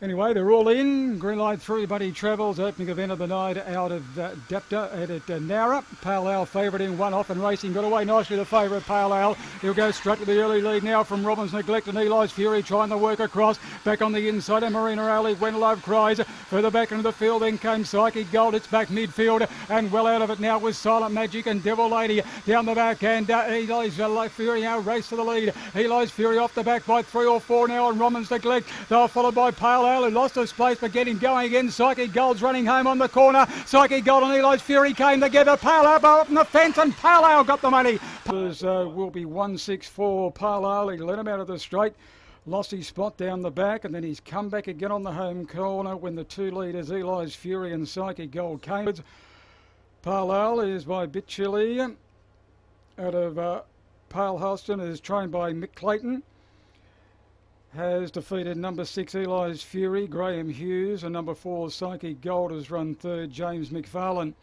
Anyway, they're all in. Green light through, Buddy Travels, opening event of the night out of uh, Depta at, at uh, Nowra. Pale Ale favourite in one off and racing. Got away nicely the favourite Pale Ale. He'll go straight to the early lead now from Robbins Neglect and Eli's Fury trying to work across. Back on the inside, and Marina Ali when love cries. Further back into the field, then came Psyche Gold. It's back midfield and well out of it now with Silent Magic and Devil Lady down the back. And uh, Eli's uh, Fury now race to the lead. Eli's Fury off the back by three or four now, and Robbins Neglect. They're followed by Pale Ale who lost his place but getting going again. Psyche Gold's running home on the corner. Psyche Gold and Eli's Fury came together. Pale Ale up in the fence and Pale got the money. Uh, will be 164. Pale Ale, he let him out of the straight. Lost his spot down the back and then he's come back again on the home corner when the two leaders, Eli's Fury and Psyche Gold came. Pale Ale is by Bit Chilly out of uh, Palehurstone is trained by Mick Clayton has defeated number six Eli's Fury, Graham Hughes, and number four Psyche Gold has run third, James McFarlane.